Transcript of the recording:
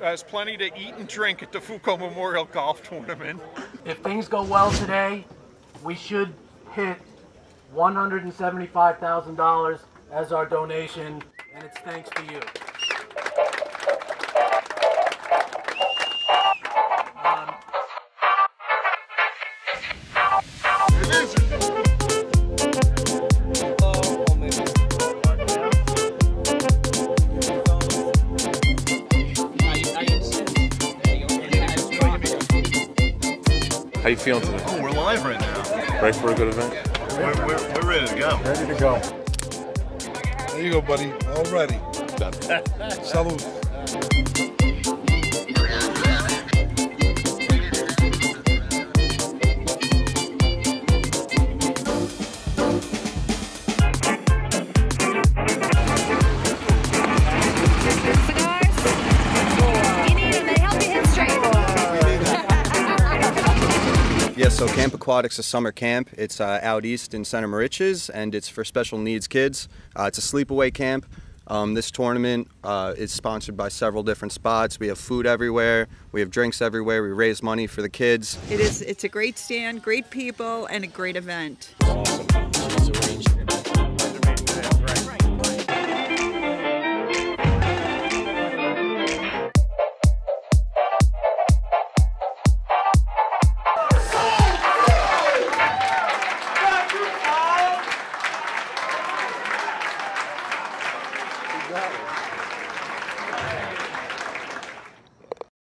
has plenty to eat and drink at the Fuoco Memorial Golf Tournament. If things go well today, we should hit $175,000 as our donation, and it's thanks to you. Um, How you feeling today? Oh, we're live right now. Ready for a good event? We're, we're, we're ready to go. Ready to go. There you go, buddy. All ready. Salute. So Camp Paquatuck is a summer camp. It's uh, out east in Center Moriches, and it's for special needs kids. Uh, it's a sleepaway camp. Um, this tournament uh, is sponsored by several different spots. We have food everywhere. We have drinks everywhere. We raise money for the kids. It is. It's a great stand, great people, and a great event. that one.